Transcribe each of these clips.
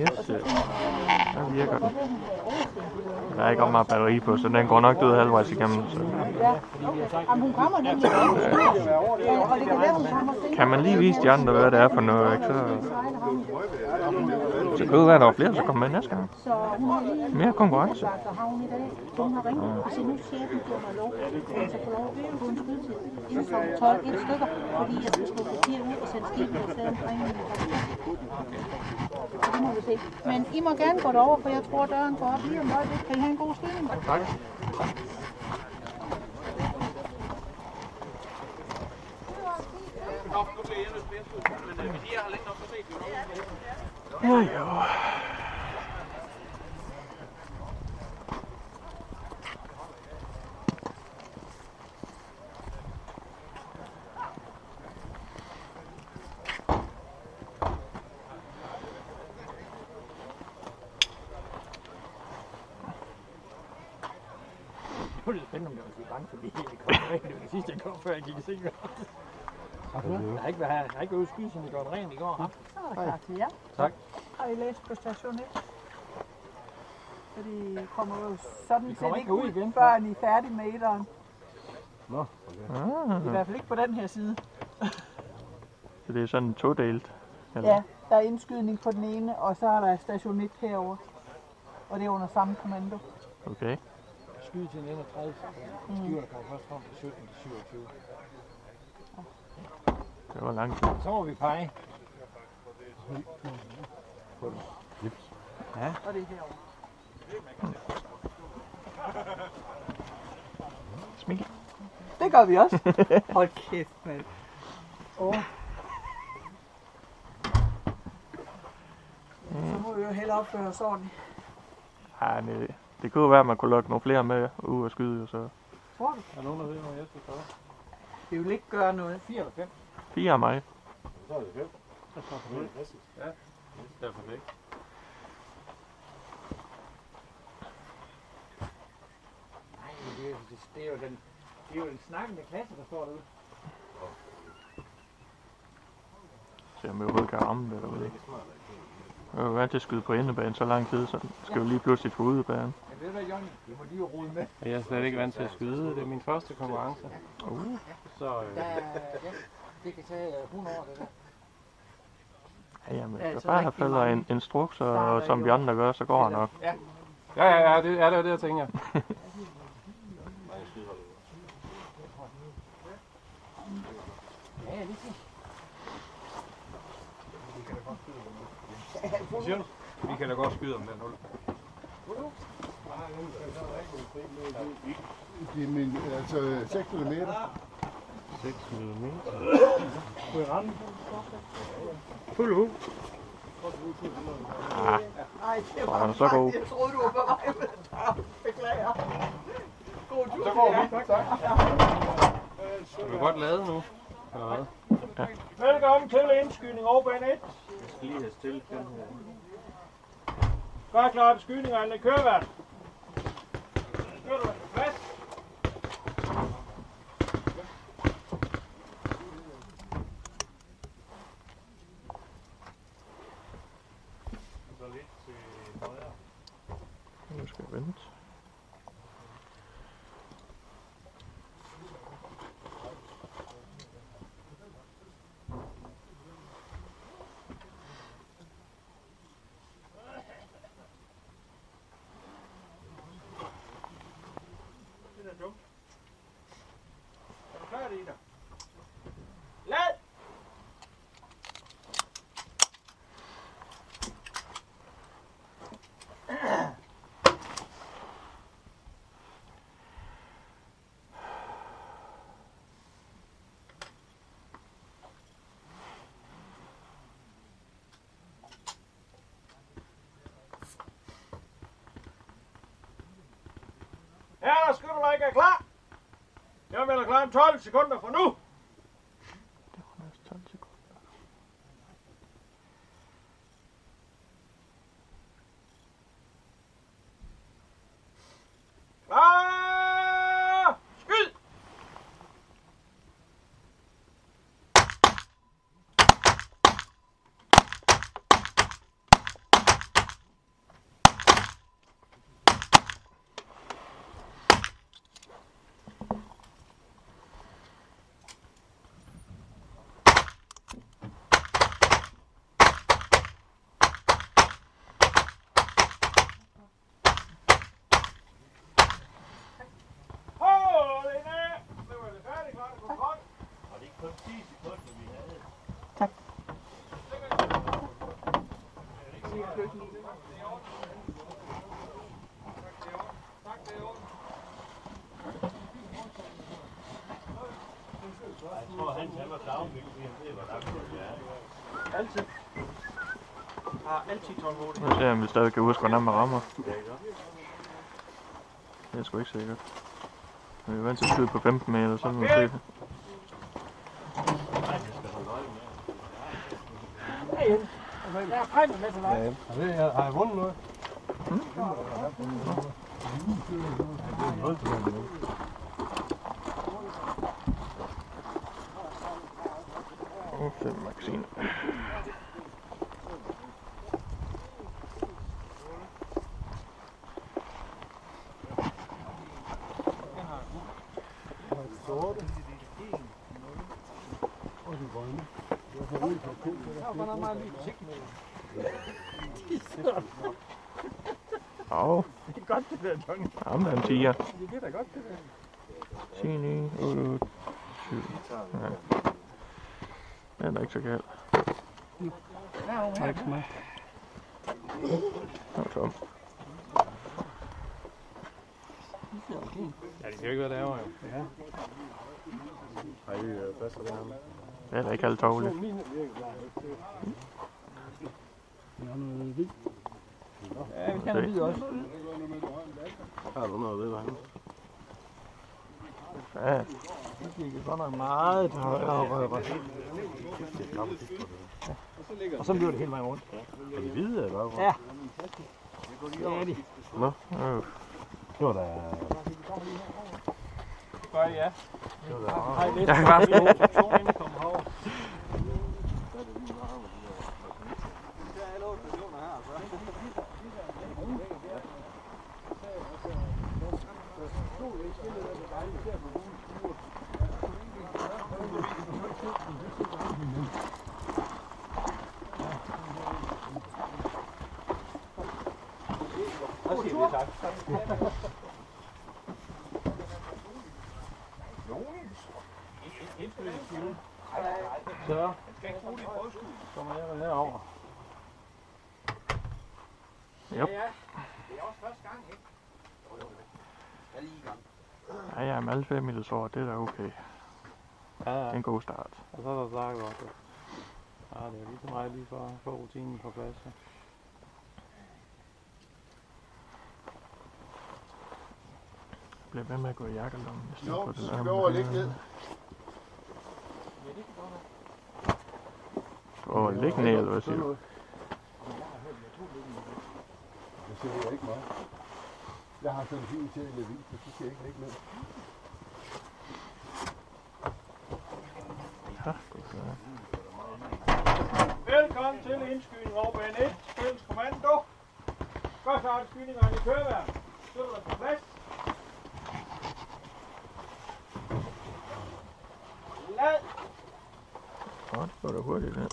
Yes, der virker den. Der er ikke om meget batteri på, så den går nok død halvvejs igennem. Så. Ja, okay. Hun kommer kan man lige vise de andre, hvad det er for noget, ikke? Så, så kan det være, at der er flere, så kommer med næste gang. Mere konkurrence. sagt og havn i dag. Så hun har ringet og siger, nu chefen giver mig lov. Så jeg få lov at få en skydtid inden kl. 12 et stykker, fordi jeg skal skrive papir ud og sende skib af sted omkring min Så det må vi se. Men I må gerne gå derover, for jeg tror, døren går op lige om øjeblik. Kan I have en god skydning? Tak. Ja, jo. Det var lidt spændende, om jeg var så bange, fordi jeg kom rent. Det var det sidste, jeg kom, før jeg gik i seng. Jeg har ikke været, jeg har ikke været ude at jeg gjorde det rent i går. Så er der klar til jer. Tak. Har I læst på station 1? Så de kommer jo sådan set ikke ud, igen, før I er færdige med etteren. Ah, I hvert fald ikke på den her side. så det er sådan todelt. Eller? Ja, der er indskydning på den ene, og så er der station 1 herovre. Og det er under samme kommando. Okay. Skyde til den 31. Styrer kommer først frem fra 17 til 27. Det var lang tid. Så må vi pege. Og det er herovre. Smil. Det gør vi også. Hold kæft, mand. Åh. Så må vi jo hellere opføre os ordentligt. Ja, det, det kunne være, at man kunne lokke nogle flere med ud og skyde, så Tror du? Er nogen, der ved, hvor jeg skal gøre? Det vil ikke gøre noget. 4 eller 5? fire af mig. Så er det 5. Så er det 5. Ja, det er perfekt. Nej, men det, er- det, det, er jo den, det er jo den snakkende klasse, der står derude. Se om vi overhovedet kan ramme det derude. Jeg er jo vant til at skyde på indebanen så lang tid, så skal vi lige pludselig på udebanen. Ved du hvad, Johnny? Det må jo rode med. Jeg er slet ikke vant til at skyde. Det er min første konkurrence. Uh, Så øh, Der, ja, det kan tage øh, 100 år, det der. ja, jamen, Ja, hvis der bare følger mange en instruks, og som jo. de andre gør, så går han nok. ja, ja, ja, det, ja, det jeg tænker. Ja, lige? Vi kan da godt skyde om den hul. Det er min, altså 6 km. 6 mm. Fuld hul. Ah, Nej, det er han så god. Jeg troede, du var på vej med det. Beklager. God tur. Så går vi. Tak, tak. Er vi godt lavet nu? Eller hvad? Velkommen til indskydning over bane 1. Jeg skal lige have stille den her. Godt klar til skydning af en kørevært. Kører du plads? Så lidt til højre nu skal jeg vente. Det er dumt. Er du klar, Ida? Lad! Ja, der skytter du ikke er klar. Jeg melder klar om 12 sekunder fra nu. Det var næsten 12 sekunder. Klar! Skyd! lille køkken i. Altid. Har altid tålmodighed. Nu ser jeg, om vi stadig kan huske, hvordan man rammer. Det er sgu ikke sikkert. Vi er vant til at skyde på 15 meter, så må vi se. Ja, Jens. Der er præmie med til dig. Ja, det er, har jeg vundet noget? Og fem magasiner. Der var meget lige forsigtigt med det. Og Det er godt, det der, Johnny. ham der er en 10'er. Det er da godt, det der. 10, 9, 8, 7. Ja. Den er ikke så galt. Tak skal du Den er tom. Ja, det kan jo ikke være derovre, jo. Ja. Har I øh, plads til det her? Det er da ikke alt tårligt. Ja, vi kan have videre også. Har du noget ved, hvad Ja, Det gik godt nok meget højere røver. Og så bliver det hele vejen rundt. Er de hvide, eller hvad? Ja. Det er de. Nå, øh, Det var da... Gør I, ja. Det Jeg kan bare stå. inden I kommer herover. Så siger vi tak. Så kommer jeg herover. Yep. Ja, ja, med alle fem i det sår, det er da okay. Ja, Det er en god start. Og så er der snakket godt. Ja, det er lige så meget lige for at få rutinen på plads. Ja. Bliv ved med at gå i jakkelommen. Nå, for så det skal over og med- ligge ned. Åh, oh, ligge ned, eller hvad siger du? Jeg det ikke meget. Jeg har sådan en fin til at levere, så så skal jeg ikke ligge ned. Ja, godt så. Velkommen til indskydning over bane 1, fælles kommando. Godt starte skydningerne i kørevær. Støtter dig på plads. Lad. Åh, det går da hurtigt, her.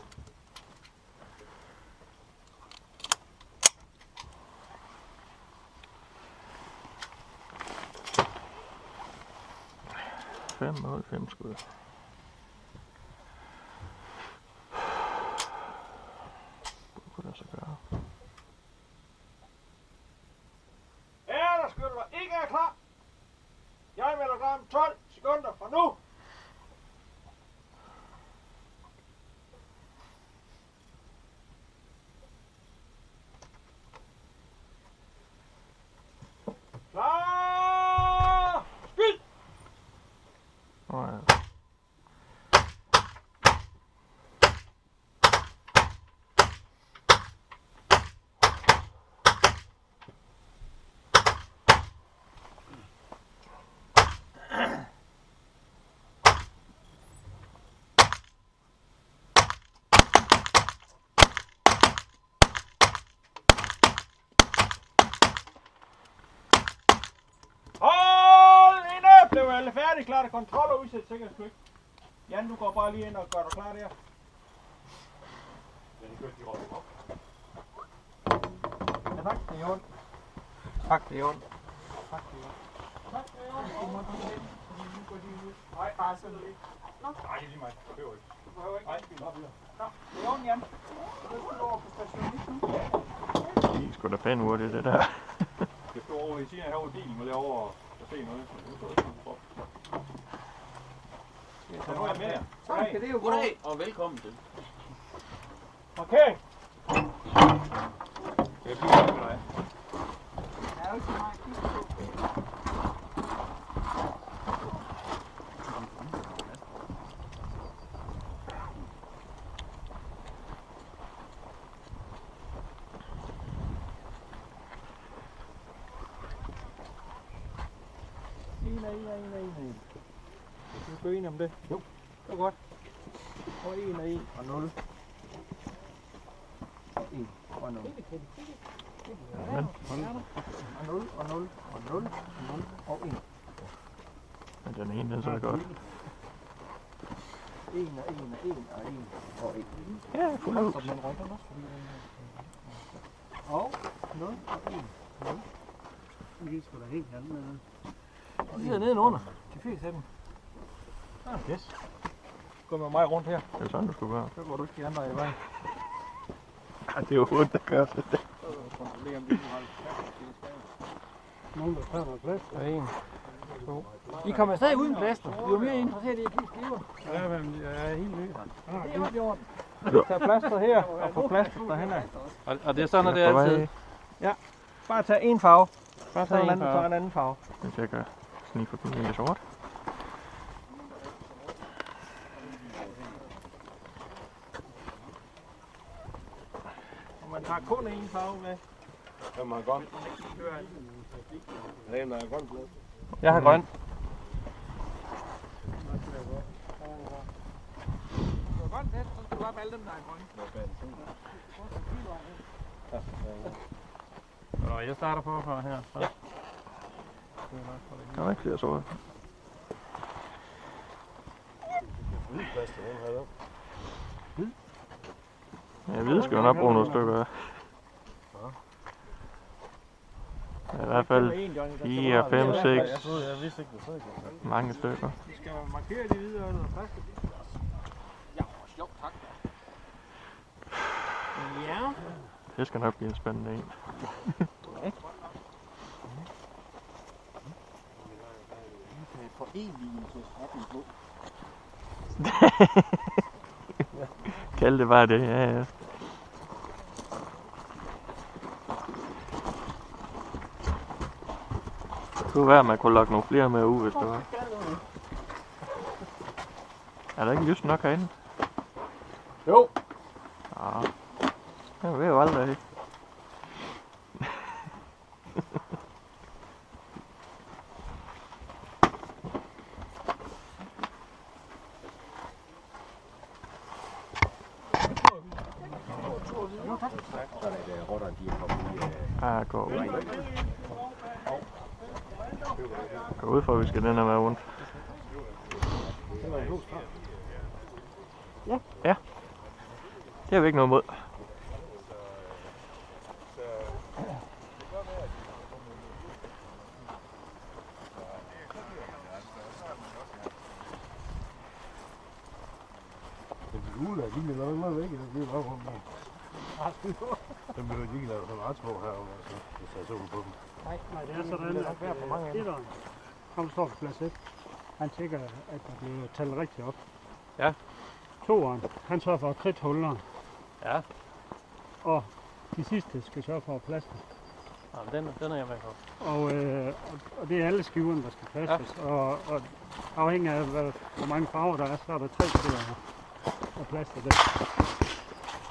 Fem mål, fem skud. Hvad kunne det så gøre? Er der skytter, der ikke er klar? Jeg melder klar om 12 sekunder fra nu. Klar! Skyd! Nå ja. Hold inde! Blev alle færdige, klar til kontrol og udsæt sikkerhedskøk. Jan, du går bare lige ind og gør dig klar der. Ja, tak, det er i orden. Tak, det er orden. Tak, det er orden. Tak, det er i orden. Du må komme ind, fordi nu går de ud. Nej, bare sådan lidt. Nå. Nej, det er lige mig. Du behøver ikke. Du behøver ikke. Nej, Nå, det er Jan. Så skal du over på station 1 nu. sgu da pænt hurtigt, det der. Jeg står over i siden af herovre i bilen og laver over og se noget. Så nu står jeg sådan for. Så nu er jeg med jer. Så kan det jo gå. Goddag, og velkommen til. Okay. Det er fint med dig. Nej, nej, nej, nej, nej. Skal vi gå ind om det? Jo. Det var godt. Og 1 og 1 og 0. Og 1 og 0. Men, Og 0 og 0 og 0 og 0 og 1. men den ene, den så godt. 1 og 1 og 1 og 1 og 1. Ja, fuld hus. Og den rykker også forbi den her. Og 0 og 1. 0. Vi skal da helt andet med. De sidder nedenunder. De fleste af dem. Ah, yes. Gå med mig rundt her. Det er sådan, du skulle gøre. Så går du ikke de andre i vejen. Ja, det er jo ondt gøre sig det. Kontrollere om de har Nogen, der tager noget plads. Der er en. To. I kommer stadig uden plaster. I er mere interesseret i at give skiver. Ja, men jeg er helt ny. Det er i orden. Tag plaster her og få plaster derhen af. Og, og det er sådan, at det er er altid. vej, Bare tag en farve. Bare Så tage en en anden, så farve. en anden farve. hvis jeg kan snige forbi en sort. Tager kun en farve med. Hvem har grøn? Hvem har grøn plads? Jeg har grøn. Du har grønt net, så skal du bare alle dem, der er grønne. Og jeg starter på for her. Så. Ja. Der er ikke flere sorte. Ja, hvide skal jo nok bruge nogle stykker. Ja, I hvert fald En, Johnny, der skal 4, bare- 5, 6, Jeg troede, jeg vidste ikke, du sagde det. mange stykker. Vi skal markere de hvide og noget plaster. Ja. Det skal nok blive en spændende en. Kald det bare det, ja ja. Kunne være, at man kunne lokke nogle flere med ud, hvis det var. Er der ikke lyst nok herinde? Jo. Ja. Det ved jo aldrig. Ja, gå ud. Gå ud for, at vi skal den her vej rundt. Ja. Det har vi ikke noget mod. Men de gule, de vil nok meget væk, det er bare rundt med. Dem vil de ikke lave sådan ret små herovre, så hvis jeg så på dem. Nej, det er sådan, at etteren, ham står på plads 1. Han tjekker, at der bliver talt rigtigt op. Ja. Toeren, han sørger for at kridte hullerne. Ja. Og de sidste skal sørge for at plaste. Jamen, den, den er jeg med på. Og, øh, og, og det er alle skiverne, der skal plastes. Ja. Og, og afhængig af, hvad, hvor mange farver der er, så er der tre at, at plaste det.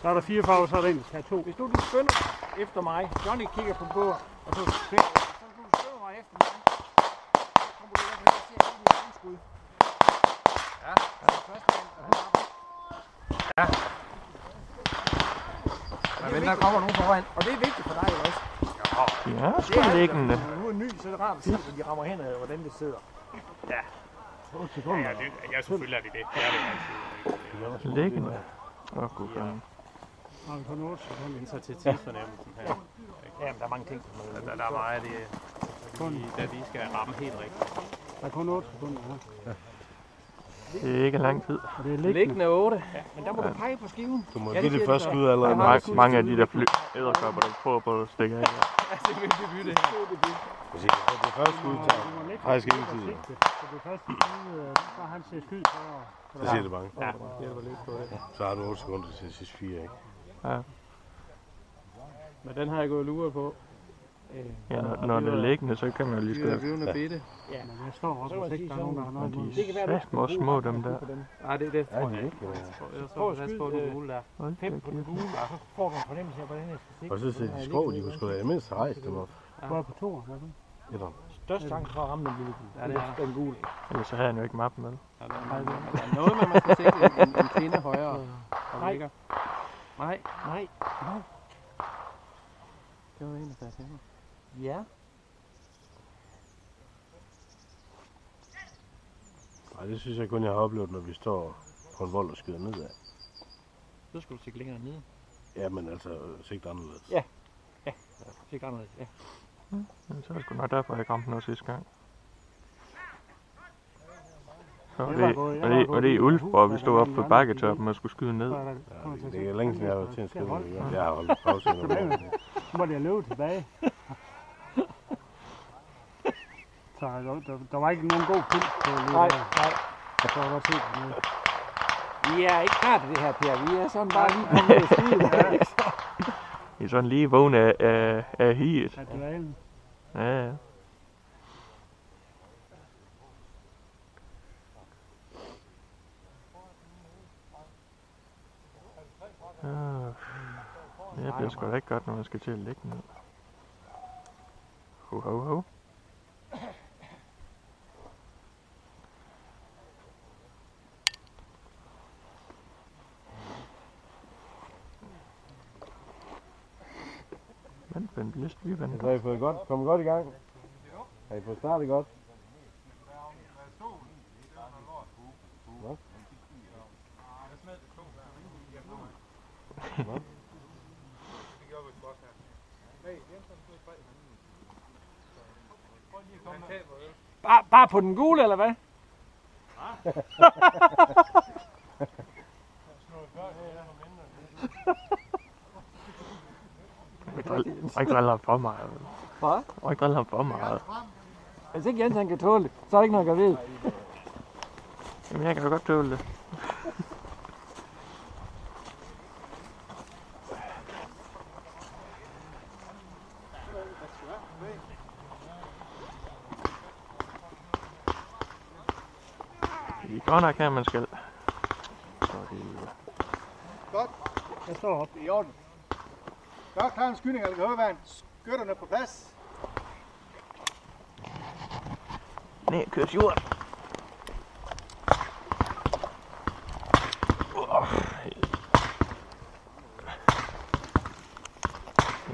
Så er der fire farver, så er der en, der skal have to. Hvis nu du skynder efter mig, Johnny kigger på bordet, og så skynder så du skynder mig efter mig, så kommer du i hvert fald til at give dit anskud. Ja. Så første gang, og han arbejder. Ja. Men der kommer nogen foran, og det er vigtigt for dig også. Ja, sgu liggende. Når du er ny, så er det rart at se, hvor de rammer hen, og hvordan det sidder. Ja, selvfølgelig er det det. Det er det altid. Liggende. Åh, oh, gud, ja. Har vi kun 8 sekunder. Så til tidsfornemmelsen her. Jamen, der er mange ting. Der, der, der er meget, det er, lige, da vi skal ramme helt rigtigt. Der er kun 8 sekunder her. Det er ikke lang tid. Og det er liggende. Liggende 8. Men der må du pege på skiven. Du må Ja, det give det første skud allerede. Ja. Mange, mange af de der fly æderkopper, der prøver på at stikke af. Ja. Ja, det er min debut, det her. Præcis. Og Det første skud tager faktisk ingen tid. Så det første skud, så han ser skyd og- Det siger det mange. Ja. Så har du 8 sekunder til sidste fire, ikke? Men den har jeg gået lurer på. Ja, når, når det er liggende, så kan man jo lige De så er bitte. Men jeg står også, hvis ikke der er nogen, der har noget Men de er satme også små, dem der. Nej, det er det. Ja, det er ikke. Jeg Prøv tror, at jeg skyde, på den øh, gule der. Fem på den gule, og så får du en fornemmelse af, hvordan jeg skal sigte. Og så ser de skrå, de kunne sgu da det rejse dem op. Går på to, eller hvad? Etter. Størst chance for at ramme den lille gule. Ja, det er den gule. Ellers så havde han jo ikke mappen med. Ja, der er der noget med, man skal sætte en, en, kvinde højere. Nej. ligger. Nej, Nej. det var en af deres hænder. Ja. Nej, det synes jeg kun, jeg har oplevet, når vi står på en vold og skyder nedad. Så skal du sigte længere ned. Ja, men altså sigt anderledes. Ja. Sigte anderledes, ja. Men så er det sgu nok derfor, jeg ramte noget sidste gang. Så var var det, var var det, var det i vi stod der op var på en bakketoppen og skulle skyde ned. Er Ja, det er længe siden, jeg har været til en Skal jeg har holdt pause. Så måtte jeg løbe tilbage. Så der, der, der var ikke nogen god puls på lige Nej, der. nej. Så var der set med. Vi er ikke klar til det her, Per. Vi er sådan bare lige kommet ud af skide. I er sådan lige vågne af, af, af hiet. At dvalen. Ja, ja. Ah, Det bliver sgu da ikke godt, når man skal til at lægge ned. Ho, ho, ho. Vent, vent, list, vi venter. Så har I fået godt, kommet godt i gang. Har I fået startet godt? Hvad? Hvad? Bare, bare på den gule, eller hvad? Må ikke drille ham for meget. Hvad? Må ikke drille ham for meget. Hvis ikke Jens han kan tåle det, så er der ikke noget gravid. Jamen, jeg kan jo godt tåle det. Det er godt nok her, man skal. Helvede. Jeg står op. I orden. Godt klar en skydning, af højvand. Skytterne på plads. Nej, kør jord.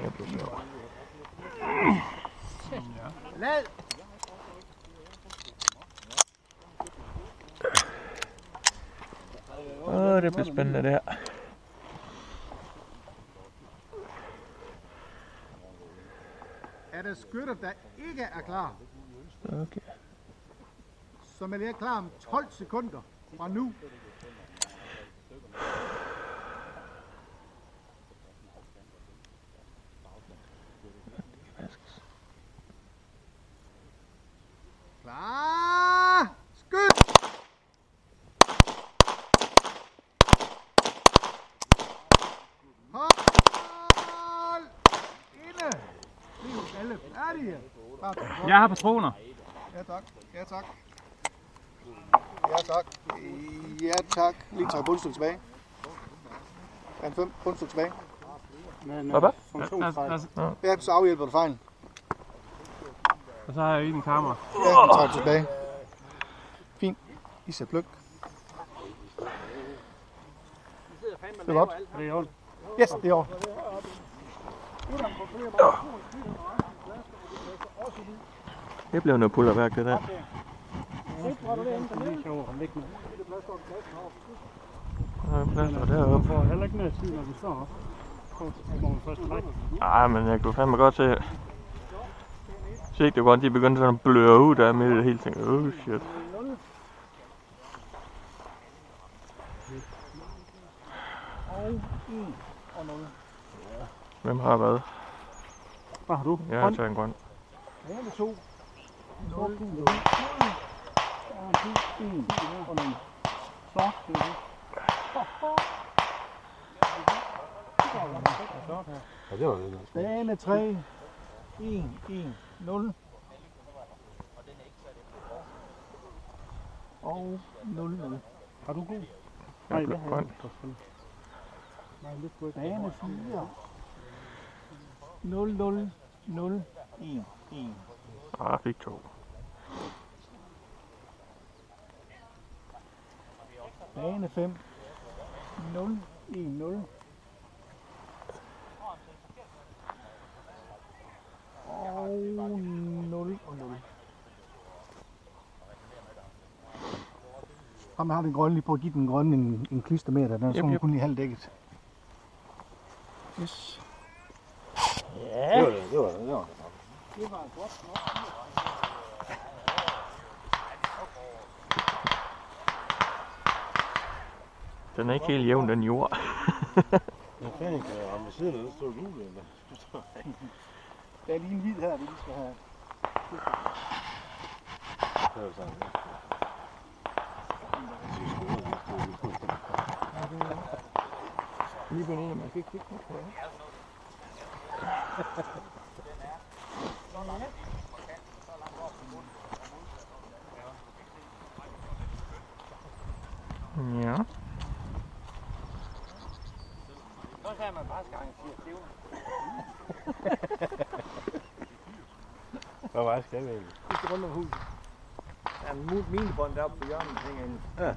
Jeg bliver. Lad. Åh, det bliver spændende det her. Skytter, der ikke er klar, Okay. så melder jeg klar om 12 sekunder fra nu. Klar! Skyd! Hold! Inde! Nu er alle færdige. Bare tag Jeg har patroner. Ja tak, ja tak. Ja tak, ja tak. Lige træk bundstykke tilbage. En fem bundstykke tilbage. Men, Hvad, funktionsfejl. Ja, så afhjælper du fejlen. Og så har jeg i en kammer. Ja, vi tager det tilbage. Fint. I ser pløk. Det er godt. Det er i orden. Yes, det er over. Det blev noget pullerværk, det der. Der er plads deroppe. Man får heller ikke mere tid, når vi står oppe. Ej, ah, men jeg kunne fandme godt se. Se, det var godt, de begyndte sådan at bløre ud der med det hele ting. Oh shit. Hvem har hvad? Hvad har du? Jeg har en grøn. Ja, jeg har to. 0. 1 og 0. Så, det er det. Ja, det var det. der. Bane 3. 1, 1, 0. Og 0, 0. Har du god? Jeg Nej, har det har jeg grøn. ikke. Nej, lidt godt. Bane 4. 0, 0, 0, 1, 1. Ah, jeg fik to. Bane 5. 0, 1, 0. Og 0 og 0. Ham har den grønne lige på at give den grønne en, en klistermeter. Den er Yep, sådan yep. kun lige halvdækket. Yes. Det var det. Det var det. Det var det. Det var godt nok. Den er ikke helt jævn, den jord. Hvad fanden kan jeg ramme siden af? Der står jule eller? Der er lige en hvid her, det vi skal have. Det var sådan. Lige på en, man fik ikke på. Ja. Så kan man bare gange 4 stivner. Hvad var det, skal vi egentlig? Vi skal rundt om huset. Der er en minebånd deroppe på hjørnet, der hænger inde. Ja.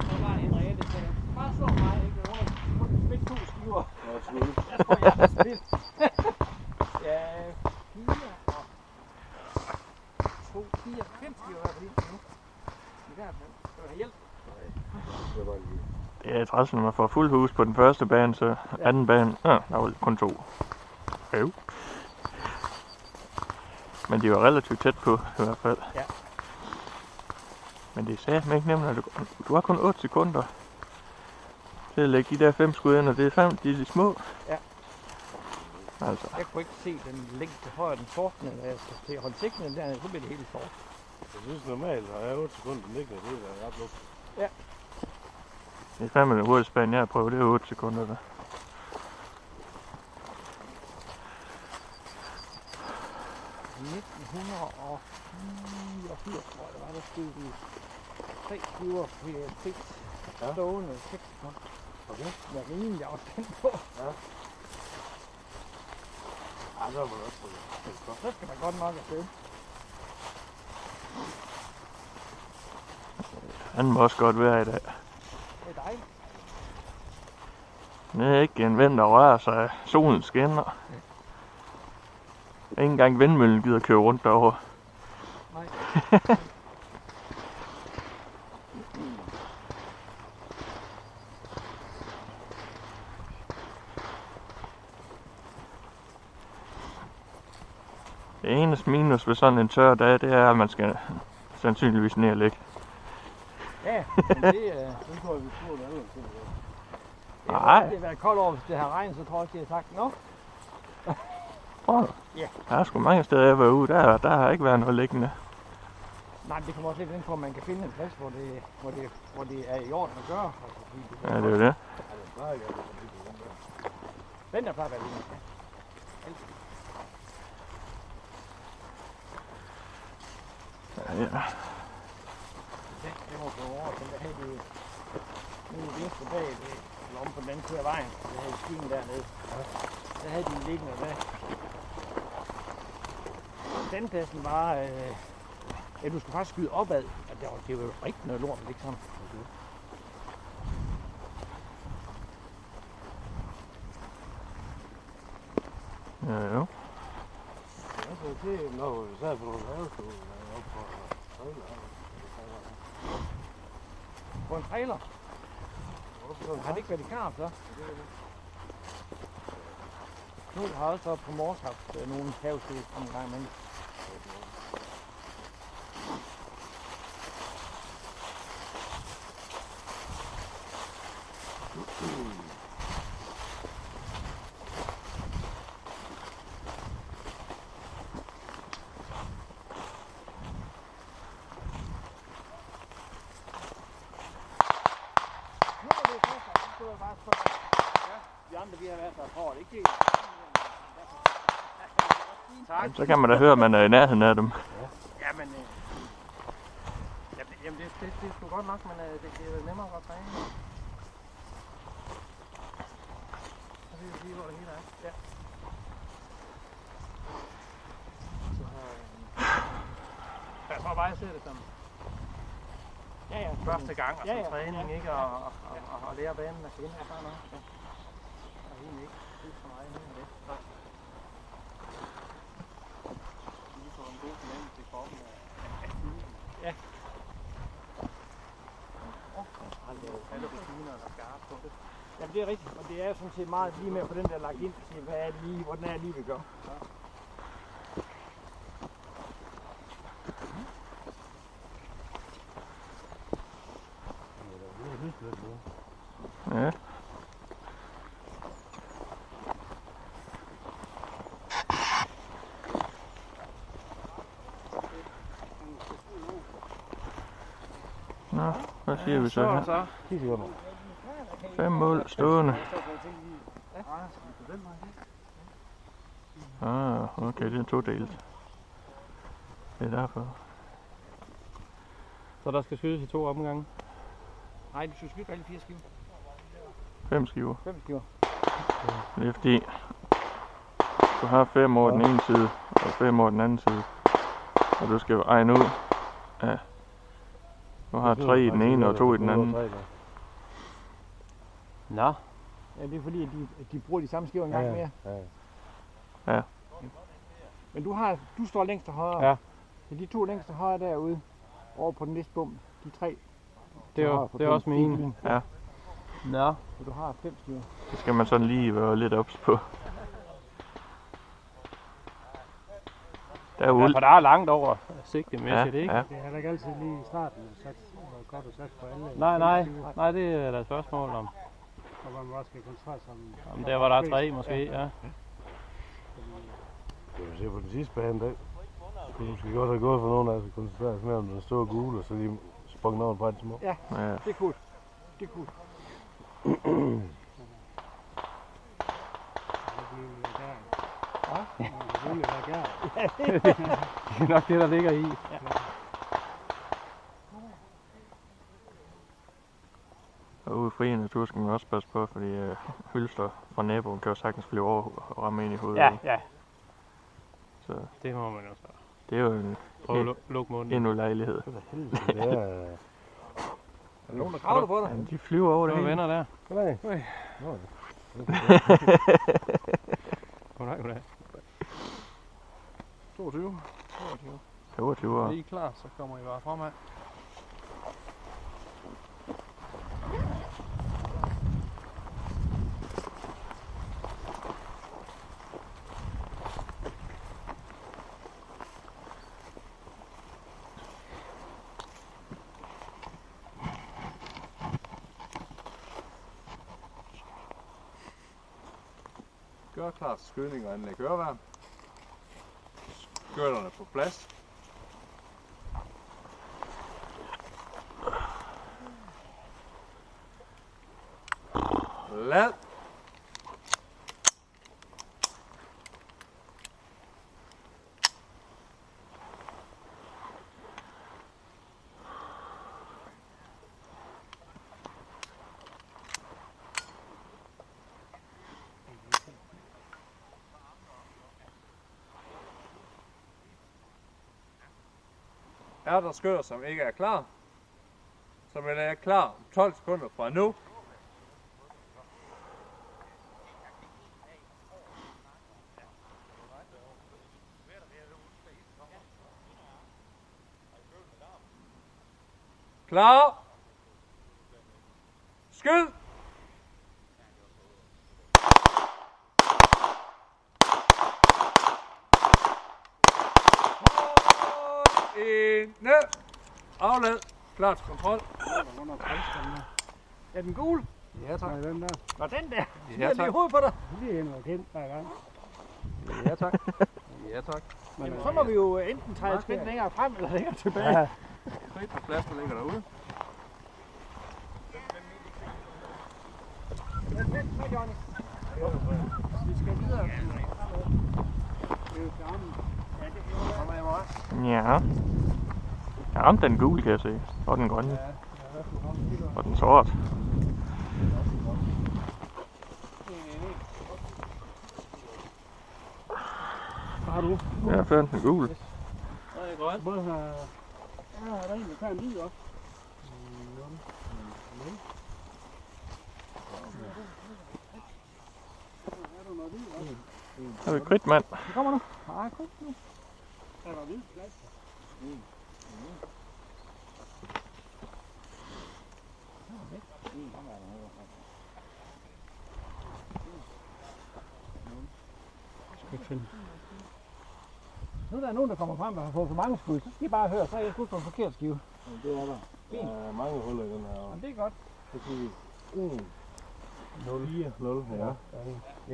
Så var Henriette sagde, bare slå mig, ikke? Hun har kun spillet to skiver. Nå, slut. Jeg tror, jeg har spillet. ja, fire og to, fire, fem skiver her på din nu. I hvert fald. Skal du have hjælp? Det var lige. Når man får fuld hus på den første bane, så anden bane, ja, der var kun to. Øv. Men de var relativt tæt på, i hvert fald. Ja. Men det er satme ikke nemt, når du, du har kun 8 sekunder til at lægge de der fem skud ind, og det er fem, de er de små. Ja. Altså, Jeg kunne ikke se den længste højere den sortende, når jeg skal til at holde sigten dernede, så bliver det helt sort. Jeg synes normalt, har jeg 8 sekunder liggende, det er ret lugt. Det er fandme den hurtigste bane, jeg har prøvet, det er 8 sekunder der. I 1984, tror jeg, det var, der stod vi tre skiver pris Ja. stående 6 sekunder. Okay. Er rimelig afspændt på. Ja, så var man også det. Så skal man godt nok afsted. Han må også godt være i dag. Det er dejligt. Det er ikke en vind, der rører sig. Solen skinner. Ikke engang vindmøllen gider køre rundt derovre. Nej. Det eneste minus ved sådan en tør dag, det er, at man skal sandsynligvis ned og ligge. Ja, men det øh, det tror jeg, vi tror, der er. Nej. Det har været koldt over, hvis det har regnet, så tror jeg også, de har sagt, nå, nu. Ja. Der er sgu mange steder, jeg været ude. Der, der har ikke været noget liggende. nej, men det kommer også lidt ind på, at man kan finde en plads, hvor det, hvor det, hvor det er i orden at gøre. Altså, det, Ja, det er jo det. Den der plejer at være lige. Ja. Ja. Det, det må gå over, den der havde de nu i venstre bag ved, eller om på den anden side af vejen, der havde skien dernede. Der havde de liggende der. Sandpladsen var, øh, ja, du skulle faktisk skyde opad, og det var, det var jo rigtig noget lort, at ligge sådan. Ja, jo. Altså, det er når vi sad på nogle havestole, der er oppe på På en trailer. Har det ikke været i karp, så? Knud har også op på Mors haft øh, nogle havested en gang imellem. Mm. Nu er det fast, så skal jeg bare spørge. Ja, de andre vi har været der for, det er ikke helt. Tak. Så kan man da høre, at man er i nærheden af dem. Jamen, øh, jamen, jamen det, det, det er sgu godt nok, men øh, det, det er nemmere at træne. Så vi lige, hvor det hele er. Ja. Så, øh, jeg tror bare, jeg ser det som ja, ja, første gang, og så Ja, ja, træning, ja, ikke? Og, og, og, og, og lære banen at kende og sådan noget. Ja. Der er egentlig ikke helt så meget med det. Nej. Lige få i kroppen af, af tiden. Ja. Alle, alle rutiner skarpe på det. Jamen det er rigtigt, og det er sådan set meget lige med at få den der lagt ind og sige, hvad er det lige, hvordan er det lige, vi gør. Ja. Hvad siger vi så her? så. Fem mål stående. Ah, okay, det er to delt. Det er derfor. Så der skal skydes i to omgange. Nej, du synes ikke alle fire skiver. Fem skiver. Fem skiver. Det er fordi, du har fem over den ene side, og fem over den anden side. Og du skal regne ud, ja. Du har tre i den ene og to i den anden. Nå, Ja, det er fordi, at de, at de bruger de samme skiver en Ja, gang mere. ja. ja. Men du, har, du står længst til højre. Ja. Så de to længst til højre derude, over på den næste bum, de tre. det er, jo- det er også din. Ja. Nå, Så du har fem skiver. Det skal man sådan lige være lidt ops på. Der er ja, uld. for der er langt over sigtemæssigt, Ja, ikke? ja. Det er heller ikke altid lige i starten, at sats, hvor godt at satse på alle. Nej, nej, nej, det er der et spørgsmål om. Og hvor man også skal koncentrere sig om... om der, hvor der er tre måske, ja. Skal vi se på den sidste bane, der kunne måske godt have gået for nogen af os at koncentrere sig mere om den store gule, og så lige sprunget over på de små. Ja. Det er cool. Det er cool. Galt. Det er nok det, der ligger i. Og ude i fri natur skal man også passe på, fordi øh, hylster fra naboen kan jo sagtens flyve over og ramme ind i hovedet. Ja, ja, Så det må man jo så. det er jo en Prøv at lu- lukke munden. endnu lejlighed. Det er da helvede, det er... Er der nogen, der kravler på dig? Jamen, de flyver over det hele. venner der. Goddag. Ui. Nå, Goddag, goddag. 22. 22 år. Er I klar, så kommer I bare fremad. Gør klar til skydning og anlæg øreværn. Skørterne på plads. Lad. Er der skør, som ikke er klar, så vil jeg klar om 12 sekunder fra nu. Klar. Skyd. Ned. Aflad. Klar til kontrol. Er den gul? Ja, tak. Den der. Nå, den der. Ja, Ja, lige i tak. hovedet på dig. Lige ind og kendt hver gang. Ja, tak. Ja, tak. Men, Jamen, så må vi jo enten træde et skridt længere frem eller længere tilbage. Ja, Frit på plads, der ligger derude. vi skal videre. Det er jo charmen. Ja. Jeg ramte den gule, kan jeg se. Og den grønne. Og den sort. Hvad har du? Jeg har fandt den gule. Så er det grønt. Både har... Ja, er der en, der tager en lyd op? Der er vi kridt, mand. Det kommer nu. Nej, kom nu. Er der hvid plads? Nu er der nogen, der kommer frem og har fået for mange skud. Så skal I bare høre, så er jeg skudt på en forkert skive. Det er der. Der er mange huller i den her. Jamen, det er godt. Så siger vi 1, 0, 4, 0, ja.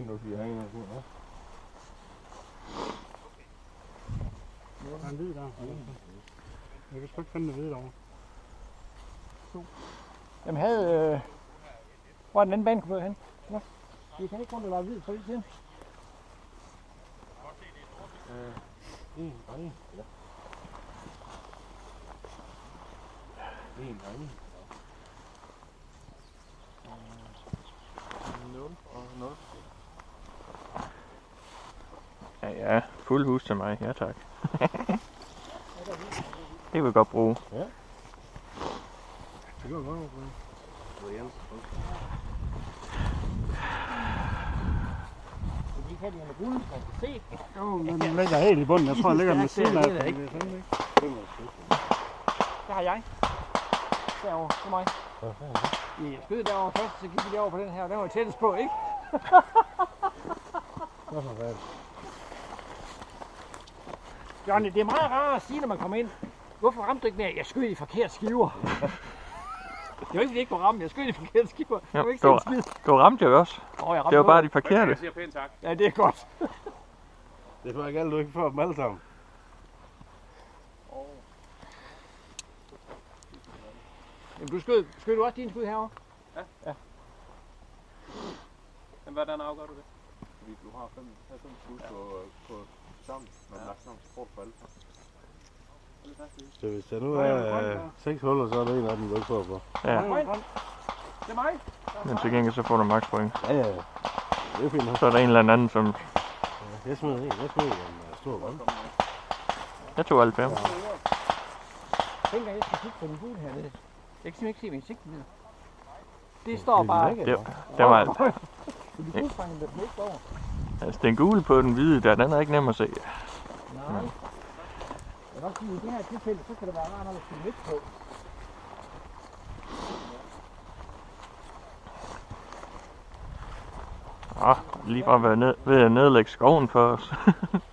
1, 0, 4, 1, 0, 4, ja. Der er en lyd der. Jeg kan sgu ikke finde det hvide derovre. Jamen havde... Øh... Hvor er den anden bane kommet hen? Nå, vi kan ikke rundt og lade hvid for siden. 1, 3, ja. 1, 3. 0 og 0. Ja, ja. Fuld hus til mig. Ja, tak. det vil vi godt bruge. Det går godt. Det er Jens. Vi kan lige med guld, man kan se. Jo, men den ligger helt i bunden. Jeg tror, den ligger med siden af. det er ikke. Det er har jeg. Derovre, det er mig. Ja, jeg skød derovre først, så gik vi derovre på den her, og den var tættest på, ikke? Johnny, det er meget rart at sige, når man kommer ind. Hvorfor ramte du ikke mere? Jeg skød i forkert skiver. det var ikke, fordi jeg ikke kunne ramme. Jeg skød i forkert skiver. Ja, Jeg var ikke var, skid. det var ramte jeg også. Åh, jeg ramte Det var bare de forkerte. siger pænt tak. Ja, det er godt. Det er faktisk alt, du ikke får dem alle sammen. Jamen, du skød, skød du også din skud herovre? Men hvordan afgør du det? Fordi du har 5 fem skud på, på sammen, når man lagt sammen, så får du på alle. Så hvis der nu er 6 huller, så er der en af dem, du ikke får på. Ja. Det er mig. men til gengæld så får du max point. Ja, ja. Det er fint nok. Så er der en eller anden, som... Jeg smider en. Jeg smider en øh, stor vand. Jeg tog alle fem. Tænker, jeg skal kigge på den gule hernede. Jeg kan simpelthen ikke se min sigte mere. Det står bare. ikke, Det, det var, Så de guldfangen, der blev ikke over. altså, den gule på den hvide der, den er ikke nem at se. Nej. Jeg vil også sige, at i det her tilfælde, så kan det være rart nok at skulle lidt på. Ah, lige fra at ned, ved at nedlægge skoven for os.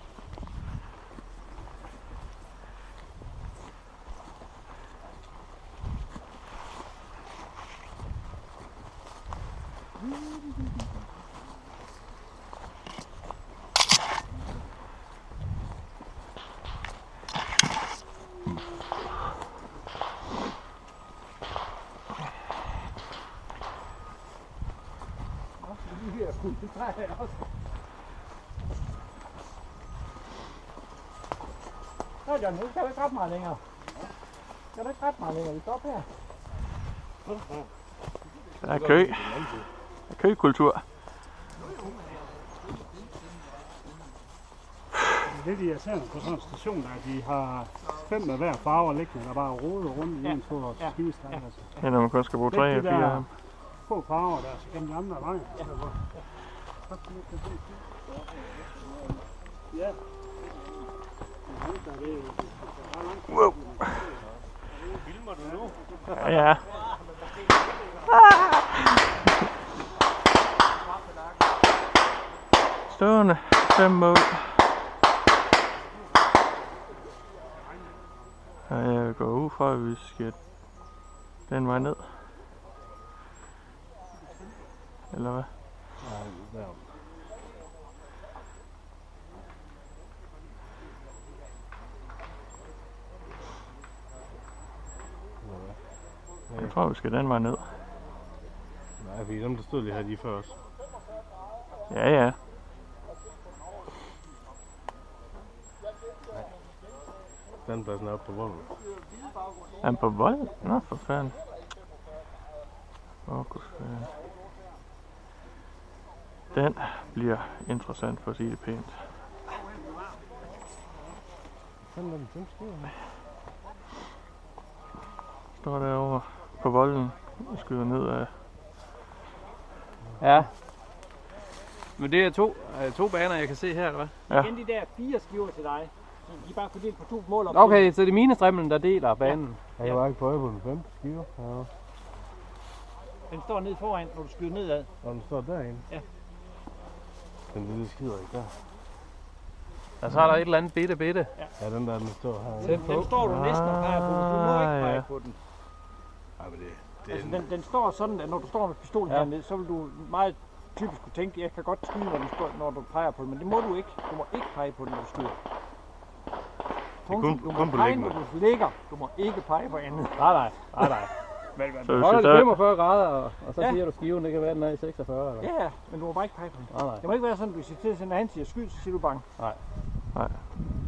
Nå, så lige her fuld, det tager jeg også. Nå, John, nu skal du ikke ret meget længere. Skal du ikke ret meget længere? Vi står op her. Der er kø. Der er køkultur. Det er lidt irriterende på sådan en station, der de har fem af hver farve liggende, der bare roder rundt i Ja. en stor Ja. skivestræk. Altså. Det er, når man kun skal bruge Det er 3 de og 4. der- Få farver der, så kan de andre veje. Ja. Wow. Ja, ja. Stående. Fem mål. Øh, går ud fra, at vi skal den vej ned. Eller hvad? Nej, der. Jeg tror, vi skal den vej ned. Nej, fordi dem, der stod lige her lige før os. Ja, ja. Standpladsen er oppe på volden. Er han på vold? Nå, for fanden. Fokus. øh. Den bliver interessant for at sige det pænt. Sådan er den skiver. Står derovre på volden og skyder ned af. Ja. Men det er to, øh, to baner, jeg kan se her, eller hvad? Ja. Igen de der fire skiver til dig. De er bare fordelt på to mål. op Okay, så det er mine strimlen, der deler banen. Jeg kan bare ikke på øje på den femte skiver. Ja. Den står nede foran, når du skyder nedad. Og den står derinde. Ja. Den lille skider ikke der. Og så er der et eller andet bitte bitte. Ja, den der, den står her. På. Den står du næsten og peger på, men du må ikke Ah, pege ja. på den. Ej, men det, det Altså, den, den står sådan, at når du står med pistolen Ja. ja. hernede, så vil du meget typisk kunne tænke, jeg kan godt skyde, når du, står, når du peger på den, men det må du ikke. Du må ikke pege på den, når du skyder. Kun- Punktum. du må kun på pege, når du ligger. Du må ikke pege på andet. Nej, nej, nej, nej. Men man Så hvis holder det så... 45 grader, og, og så Ja. siger du skiven, det kan være, den er i 46 eller Ja, ja, men du må bare ikke pege på den. Nej, nej. Det må ikke være sådan, at hvis jeg til at han siger skyd, så siger du bange. Ja,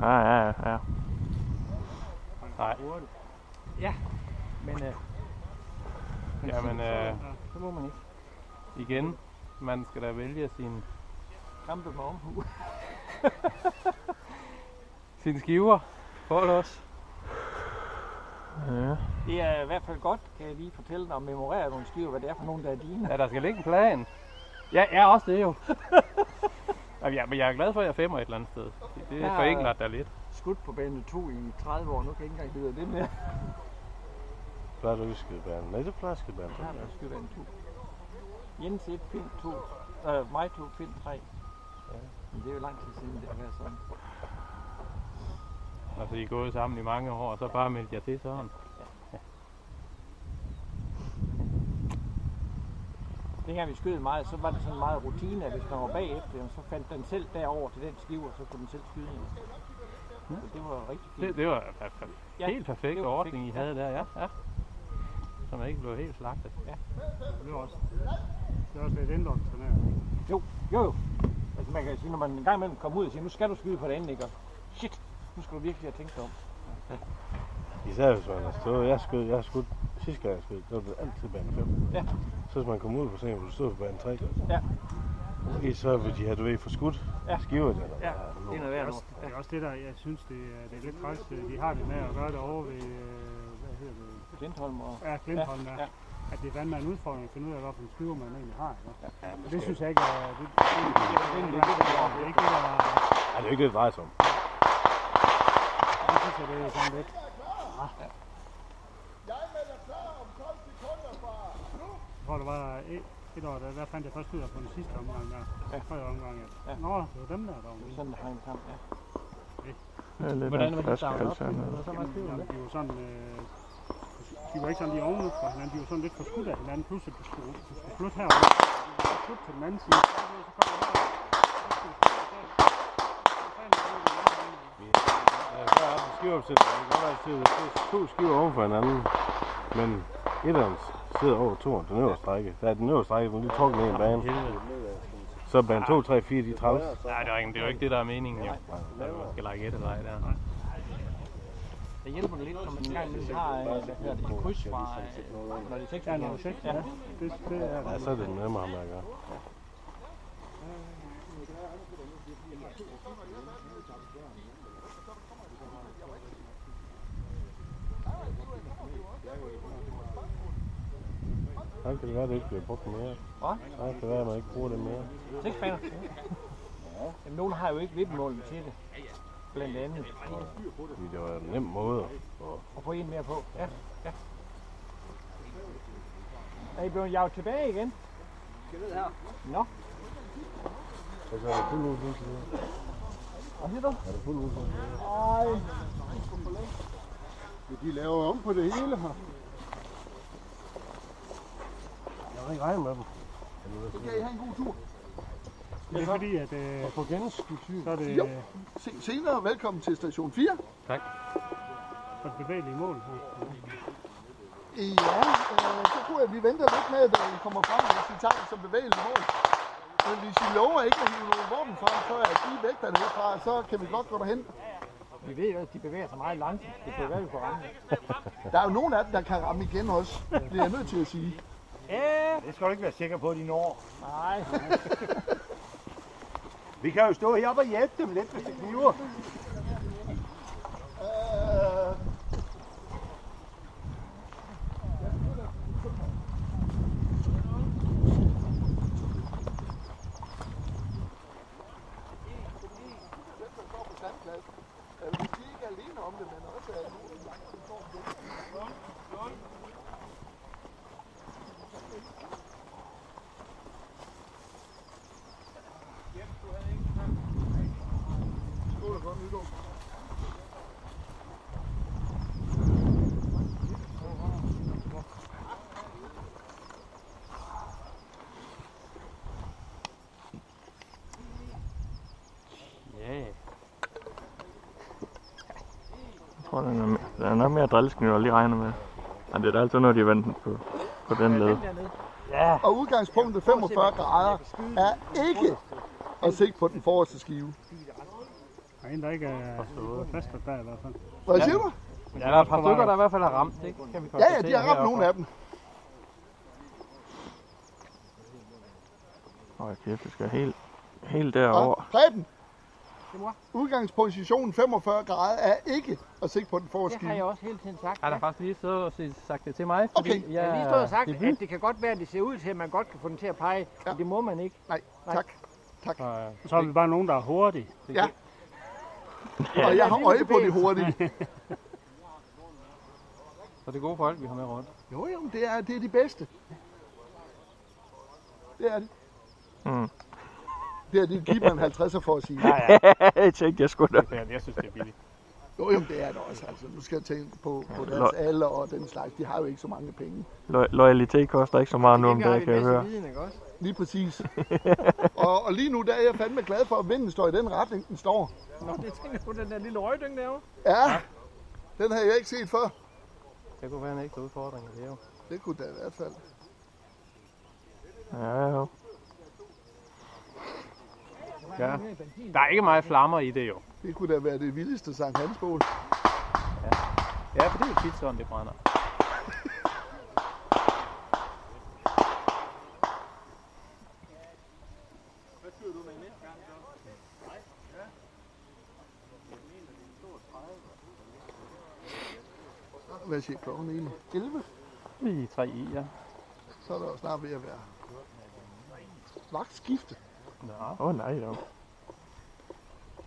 ja, ja, ja. Nej. Ja, men øh, Jamen, øh, så må man ikke. igen, man skal da vælge sin, Kampe med omhu. sine skiver. Forhold os. ja. Det er i hvert fald godt, kan jeg lige fortælle dig, at memorere nogle skiver, hvad det er for nogle, der er dine. Ja, der skal ligge en plan. Ja, jeg er også det jo. Jamen, jeg, men jeg er glad for, at jeg er femmer et eller andet sted. Det, det Ja. forenkler der lidt. Skudt på bane 2 i 30 år, nu kan jeg ikke engang vide det mere. plejer du ikke skydebanen. Nej, det plejer skydebanen. Været skudt bane 2. Jens 1, Finn 2, øh, mig 2, Finn 3. Ja. Men det er jo lang tid siden, det har været sådan. Altså, I er gået sammen i mange år, og så bare meldte jeg til sådan. Dengang vi skød meget, så var det sådan meget rutine, at hvis man var bagefter, så fandt den selv derover til den skive, og så kunne den selv skyde en. Så det var rigtig fint. Det, det var per- per- Ja, helt perfekt var ordning, I perfekt, havde der, ja. ja. Så man ikke blev helt slagtet. Det er også, det er også lidt indoktrineret. Jo, jo, jo. Altså man kan sige, når man en gang imellem kommer ud og siger, nu skal du skyde på det andet, ikke? Og shit, nu skal du virkelig have tænkt dig om. Især hvis man har stået. Jeg skød, jeg skudt, sidste gang jeg skød, der var det altid bane 5. Ja. Så hvis man kom ud på scenen, hvor du stod på bane 3. Ja. I så vil de have, du ved, for skudt Ja. skiver der. Ja, det er noget Det værd er det er også det, der jeg synes, det er, det er lidt træls. øh, De har det med at gøre det over ved, øh, hvad hedder det? Klintholm og... Ja, Klintholm der. Ja. At det er fandme en udfordring at finde ud af, hvilken skiver man egentlig har. Ja, Og det synes jeg ikke er... Det, det, det, det, det, det, det, det, det er ikke det, der... Nej, det er jo ikke det, det drejer sig om. Jeg synes, at det er sådan lidt... Jeg tror, der var et, et år, der, der fandt jeg først ud af på den sidste omgang der. Ja. Tredje omgang, Ja. Nå, det var dem der, der var med. Sådan har en kamp, ja. Det er lidt Hvordan var det startet op? Det så meget tvivl om Jamen, det. de var sådan... Øh, de var ikke sådan lige ovenud fra hinanden, de var sådan lidt for skudt af hinanden, plus at du skulle, du skulle flytte herover. Du skulle flytte til den anden side. Så kom du herover. Så skulle du flytte der. Så fandt jeg ud af den anden. Ja, så er det skiveopsætning. Det kan godt være, at det er to skiver oven for hinanden. Men etteren sidder over toeren, den øverste række. Der er den øverste række, den lige trukket ned i en bane. Så bane 2, 3, 4, de er træls. Nej, det er, ikke, det er jo ikke det, der er meningen, jo. Man skal lege et eller ej der. Det hjælper det lidt, når man engang imellem har øh, et kryds fra, øh, når det er 6 Ja, nummer 6, ja. Det, det er Ja, så er det nemmere med at gøre. Så kan det være, at det ikke bliver brugt mere. Hvad? Så kan det være, at man ikke bruger det mere. 6 baner. Jamen, nogen har jo ikke vippemålen til det. Blandt andet. Fordi det var en nem måde. Og få en mere på. Ja, ja. Er I blevet jaget tilbage igen? Nå, Og så er det fuld udfordring. hvad siger du? Er det fuld udfordring? Ej. De laver om på det hele her. Jeg har ikke regnet med dem. Så I have en god tur. Det er fordi, at øh, Og på gennemskudt syn. så er det Jo. øh, Se, senere velkommen til station 4. for et bevægeligt mål. her. Ja, øh, så tror jeg, at vi venter lidt med, at I kommer frem, hvis I tager det som bevægeligt mål. Men hvis I lover ikke at hive nogle våben frem, før at de er væk derfra, så kan vi godt gå derhen. Vi ved jo, at de bevæger sig meget langsomt. Det kan være, vi får ramme. Der er jo nogle af dem, der kan ramme igen også. Det er jeg nødt til at sige. Ja, Det skal du ikke være sikker på, at de når. nej. Vi kan jo stå heroppe og hjælpe dem lidt, hvis det kniver. Øh, Øh, Hvis de ikke er alene om det, men også er nogen, der står på det. Skål og godt nytår. Ja. Jeg tror, den er, me- den er nok mere drilleskniv, jeg lige regner med. Men det er da altid noget, de venter på, på den led. Og udgangspunktet 45 grader er ikke at sigte på den forreste skive. Der er en, der ikke er fastet der i hvert fald. Hvad siger du? Ja, der er et par stykker, der i hvert fald har ramt. Det kan vi Ja, ja, de har ramt nogle af dem. Åh, kæft, det skal helt, helt Og derover. Preben, udgangspositionen 45 grader er ikke at sigte på den forreste Det har jeg også hele tiden sagt. Har der faktisk lige så sagt det til mig, fordi Okay. jeg, Jeg har lige stået og sagt, debut. at det kan godt være, at det ser ud til, at man godt kan få den til at pege, Ja. men det må man ikke. Nej, tak. Tak. Så, øh, Så er vi bare nogen, der er hurtige. Ja. Og jeg har øje på de hurtige. så det er gode folk, vi har med rundt. Jo, jo, det er, det er de bedste. Det er det. Mm. Det er det, giver man 50'er for at sige. jeg tænkte, jeg skulle da. Ja, jeg synes, det er billigt. Jo, jo, det er det også. Altså, nu skal jeg tænke på, på deres alder og den slags. De har jo ikke så mange penge. Lo- loyalitet koster ikke så meget nu om Det har dagen, kan jeg en høre. viden, ikke også? Lige præcis. og, og lige nu der er jeg fandme glad for, at vinden står i den retning, den står. Nå, det tænker jeg på den der lille røgdyng derovre. Ja, den har jeg ikke set før. Det kunne være en ekstra udfordring. Det er jo. Det kunne da i hvert fald. Ja, jo. Ja. Der er ikke meget flammer i det jo. Det kunne da være det vildeste Sankt Hansbål. Ja, for det er jo tit sådan, det brænder. Hvad siger klokken egentlig? 11? Vi er tre i, ja. Så er der jo snart ved at være vagtskifte. Nå. Åh oh, nej, jo.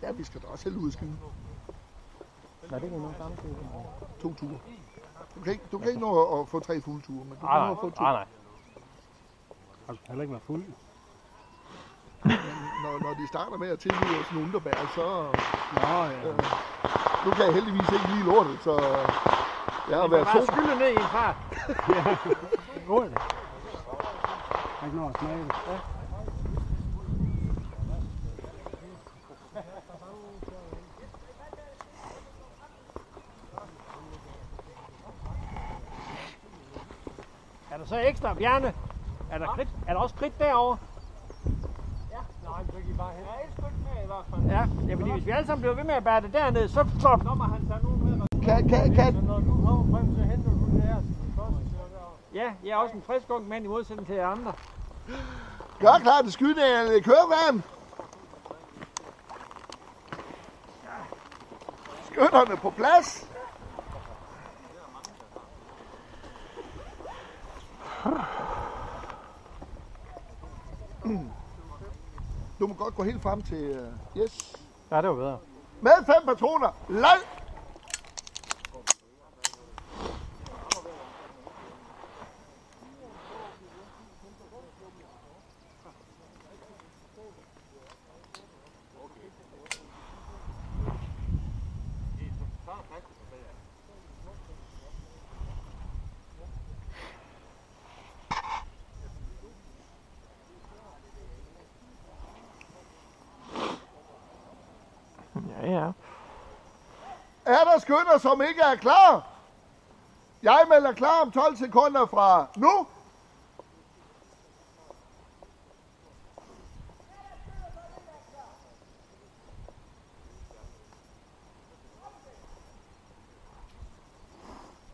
Ja, vi skal da også hælde ud skyde. Nej, det kan nu samtidig. To ture. Du kan ikke, du kan ikke nå at, få tre fulde ture, men du kan Nej, nå at få nej, to. nej, nej. Han kan heller ikke være fuld. Når, når de starter med at tilbyde os en underbær, så... Nå, ja. Øh, nu kan jeg heldigvis ikke lige lortet, så jeg har været Bare to. skylde ned i en fart. Er det. Jeg har ikke noget at smage det. Ja. Der så ekstra, Bjarne? Er der, kridt, er der også kridt derovre? Nej, så I bare hen. Ja, et stykke med i hvert fald. Ja, ja fordi hvis vi alle sammen bliver ved med at bære det derned, så slår Så må han tage nogen med, Kan, kan, kan, når du kommer frem, så henter du det her. Så. Ja, jeg er også en frisk ung mand i modsætning til jer andre. gør klar til skydningen. Køreværn. Skytterne på plads. Du må godt gå helt frem til... Uh, yes. Ja, det var bedre. Med fem patroner. Lad! Ja, ja skynder, som ikke er klar? Jeg melder klar om 12 sekunder fra nu.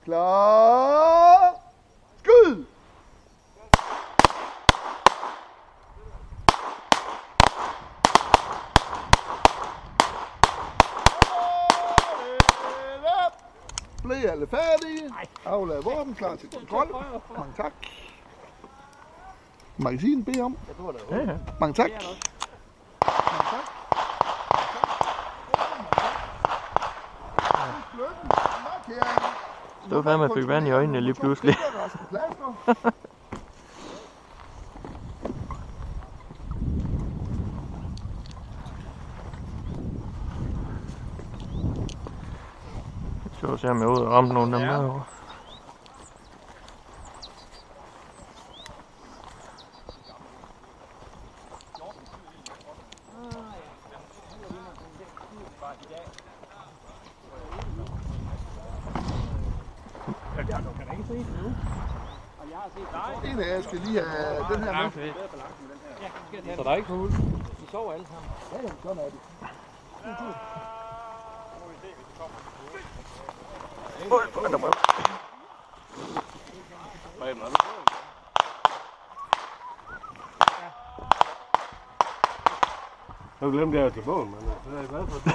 Klar. Skyd! Blev alle færdige? Aflad våben, klar til kontrol. Mange tak. Magasin beder om. Ja, ja. Mange tak. Det var fandme, at jeg fik vand i øjnene lige pludselig. Ser jeg ud og ramme nogle af dem Ja. derovre. En af jer skal lige have den her med. Så der er ikke hul. De sover alle sammen. Ja, sådan er det. Nu glemte jeg at tage bogen, men øh, så er jeg glad for det.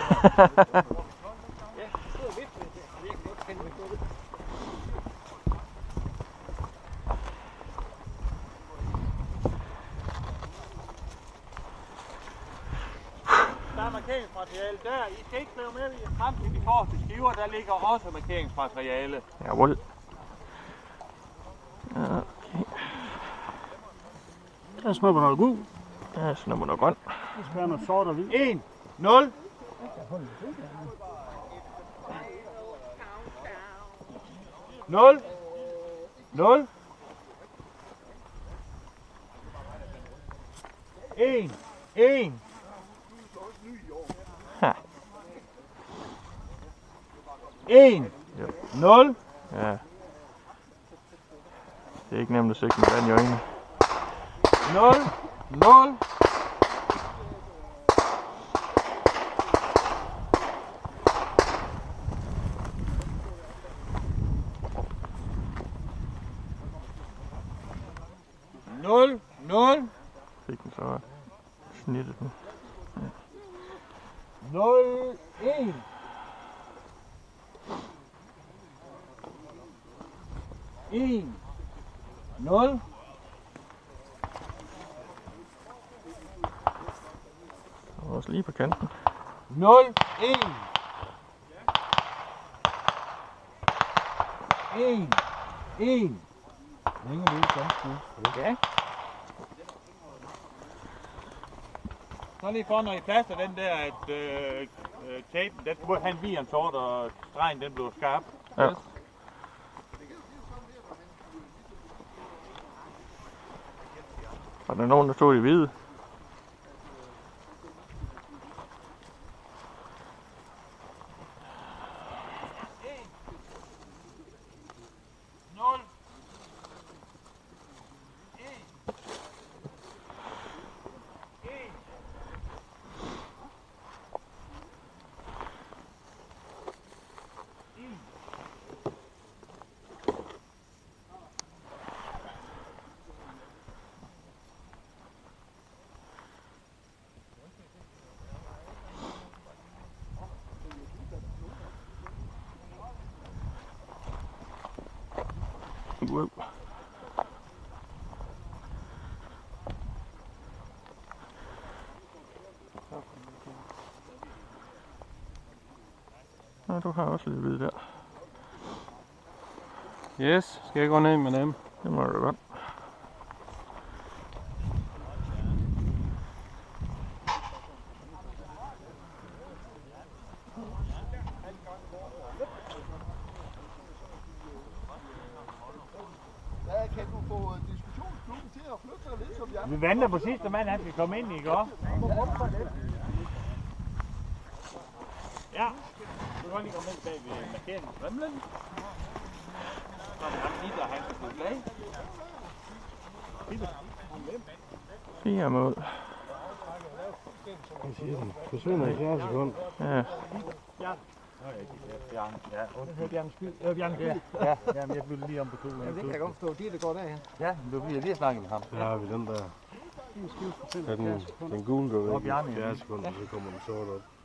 Der er markeringsmateriale der. I skal ikke klæde med i frem til de forreste skiver. Der ligger også markeringsmateriale. Jawohl. Der snupper noget gul. Ja, snupper noget grønt. Der skal være noget sort og hvid. 1, 0. Nul. Nul. En. En. 1, ja. 0. Ja. Det er ikke nemt at sigte med vand i øjnene. 0, 0, 1, 0. Og også lige på kanten. 0, 1. 1, 1. Længe leve dansk nu. Ja. Så lige for, når I plaster den der, at øh, øh tapen, den, han vi en sort, og stregen den blev skarp. Ja. Yes. Var der nogen, der stod i hvide? Nul. Wow. Ja, du har også lidt hvid der. Yes, skal jeg gå ned med dem? Det må du godt. Hvad kan du få diskussionsklubben til at flytte sig lidt, som jeg? Vi venter på sidste mand, han skal komme ind i går. Ja. Du kan godt lige komme ind bag ved markeringen i Dremlen. Så er det ham lige, der han skal slå slag. Fire mål. Hvad siger den? Forsvinder i 4 sekunder. Ja. Bjarne, ja. Det hedder Bjarne Skyld. Øh, Bjarne Skyld. Ja, jamen, jeg bytter lige om på to. Ja, det kan jeg godt forstå. De, der går derhen. Ja, du bliver lige snakket med ham. Har vi den der. Ja, den, den gule går væk i ja. 4 sekunder, så kommer den sort op.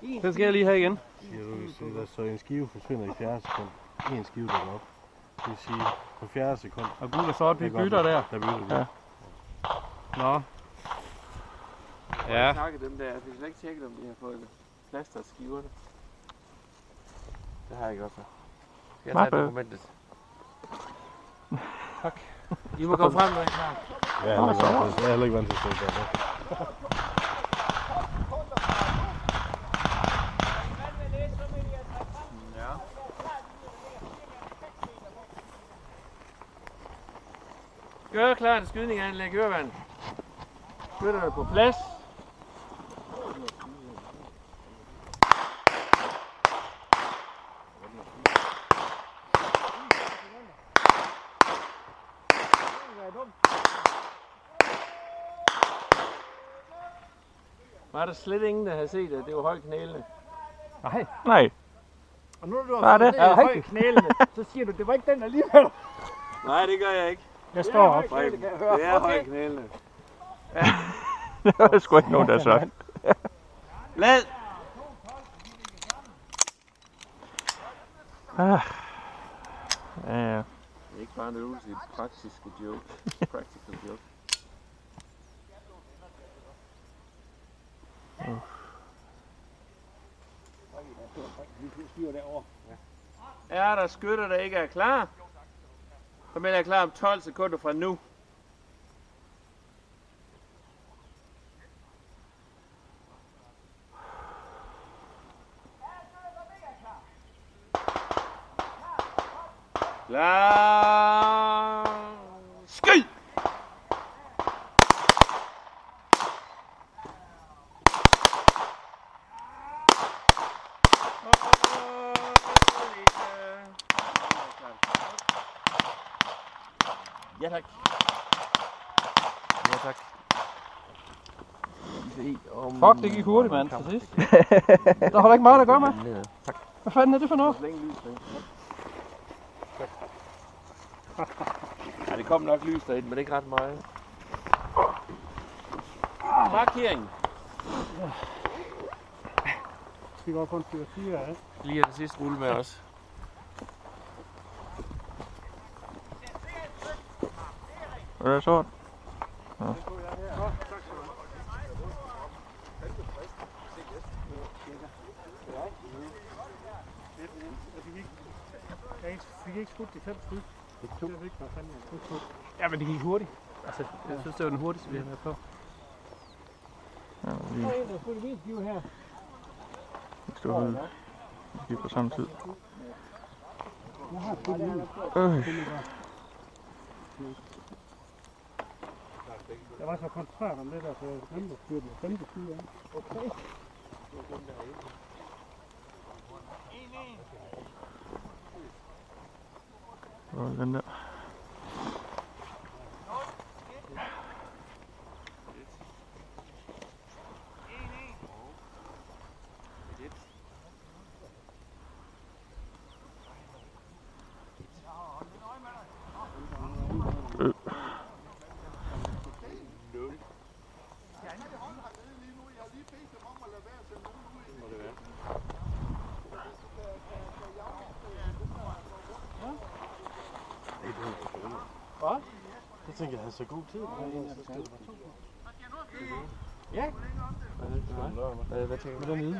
Den skal jeg lige have igen. Siger du, så, der, så en skive forsvinder i 4 sekunder. En skive dukker op. Det vil sige, på 4 sekunder. Og gul og sort, vi det er bytter der. Der bytter vi. Ja. Nå. Ja. Ja. snakke dem der. Vi skal ikke tjekke, om de har fået plaster skiverne. Det har jeg ikke også. Skal jeg tage Mappe. dokumentet? Tak. I må komme frem, er klar. Ja, jeg er heller ikke vant til- jeg er heller ikke vant til at stå der. Gør klar til skydninganlæg Ørvand. Skytterne på plads. Var der slet ingen, der havde set, at det var højt knælende? Nej. Nej. Og nu når du har det? fået ned i høj knælene, så siger du, det var ikke den alligevel. Nej, det gør jeg ikke. Jeg står op. Preben, det er højt knælende. Det var der sgu ikke nogen, der sagt. Lad! Ah. Ja, ja. Det er ikke bare en øvelse i praktiske joke. Practical joke. Er der skytter, der ikke er klar? Så melder jeg klar om 12 sekunder fra nu. Klar. Skyd! Ja tak. Ja, tak. Fuck, det gik hurtigt, mand, til sidst. Der var der ikke meget at gøre med. Tak. Hvad fanden er det for noget? Ja, det kom nok lys derind, men ikke ret meget. Markering. Vi går kun styr 4 af. Lige den sidste rulle med os. Er det sort? Jeg fik ikke skudt de fem skud. Det to. Jeg fik, hvad fanden jeg to. Ja, men det gik hurtigt. Altså, jeg synes, det var den hurtigste, vi har været på. Ja, vi Der er en, der her. stod ud. Vi gik på samme tid. Øh. Jeg var så koncentreret om det der, så jeg glemte at skyde den femte skud af. Okay. Hvor er den der? Øh. Jeg tænker, jeg havde så god tid. Hvad, hvad tænker du? Den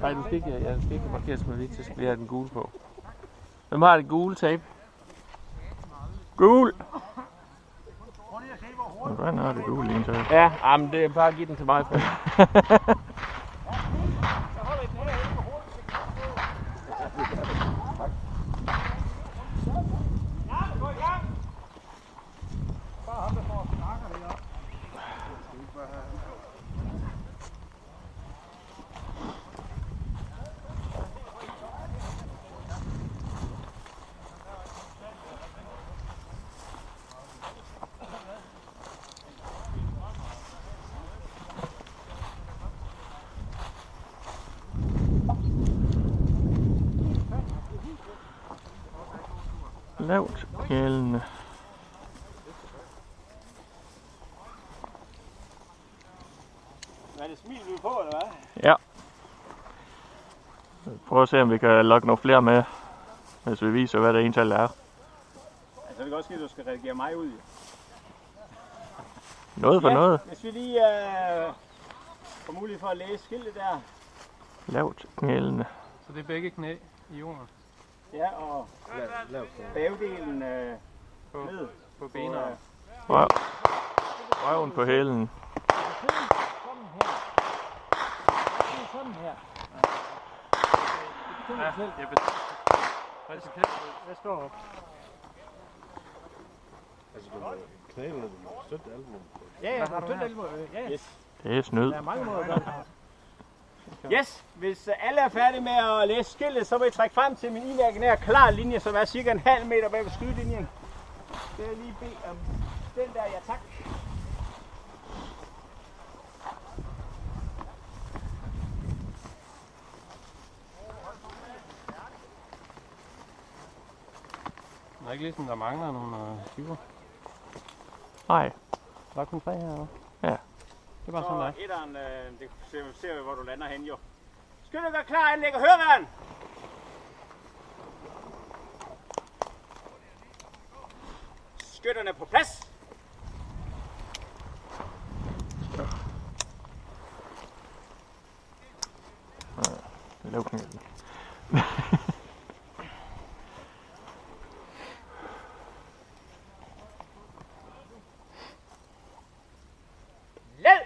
Nej, den skal ikke, ja, den skal ikke markeres med hvidt, så skal vi have den gule på. Hvem har det gule tape? Gul! Hvordan er det gul i en tag? Ja, jamen, det er bare at give den til mig. På. lavt hælene. Er det smil, vi er på, eller hvad? Ja. Prøv at se, om vi kan lokke nogle flere med, hvis vi viser, hvad det ental er. Altså, det kan godt ske, at du skal redigere mig ud. Noget for ja, noget. Hvis vi lige øh, får mulighed for at læse skiltet der. Lavt hælene. Så det er begge knæ i jorden Ja, og bagdelen øh, på, ned. på benene. Røv. Røven på hælen. Sådan her. Det er sådan her. Ja, jeg bet- Principielt. Jeg står op. Altså, du må knæle du må støtte. Ja, ja, har du tyndt alvor? Ja, ja. Yes. Det er snyd. Der er mange måder at gøre det. Yes, hvis øh, alle er færdige med at læse skiltet, så vil jeg trække frem til min imaginære klar linje, som er cirka en halv meter bag ved skydelinjen. Det jeg lige bede om den der, ja tak. Der er ikke ligesom, der mangler nogle øh, skiver. Nej. Der er kun tre her, eller? Ja. Det var sådan, der. Så etteren, øh, det ser, ser vi, hvor du lander hen jo. Skytte gør klar, anlæg og hørværn! Skytterne på plads! Lavt hælene. Led!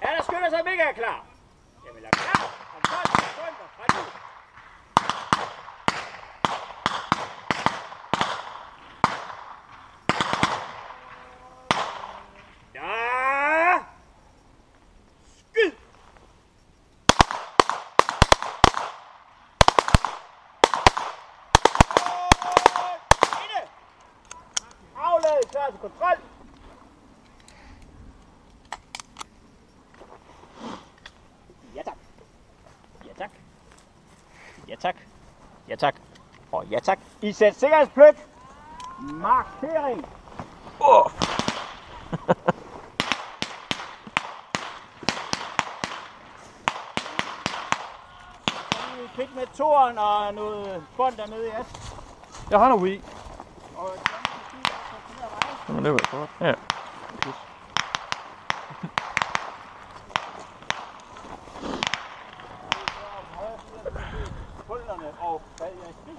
Er der skytter, som ikke er klar? Jamen er klar om 12 sekunder fra nu. Ja! Skyd! Inde! Afladet klar til kontrol. Ja tak. Ja tak. Ja tak. Ja tak. Og ja tak. I sæt sikkerhedspligt. Markering. Åh! Så lige pik med toren og noget bånd dernede i as. Jeg har noget i. Og Jamen, det var godt. Ja. hullerne og hvad jeg fik.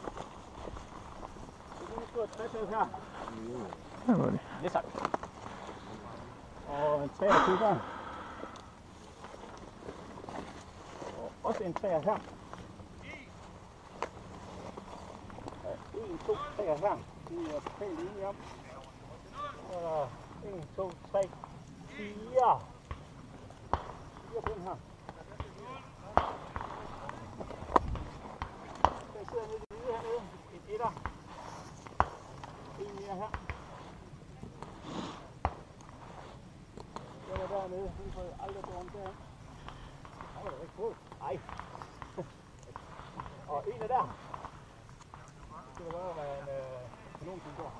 Så det er en stor 60 her. Der var det. Ja tak. Og en 23 der. Og også en 3 her. Ja, En, to, tre her. De er pænt enige om. Så er der 1, 2, 3, 4. 4 på den her. Den sidder nede i det hvide hernede. En etter. En mere her. Den er dernede. Vi får aldrig gå om der. Han er jo ikke på. Ej. Og en er der. Det skal da godt være en øh, kanonfilter.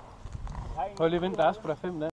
Prøv lige at vente, der er sgu da fem der.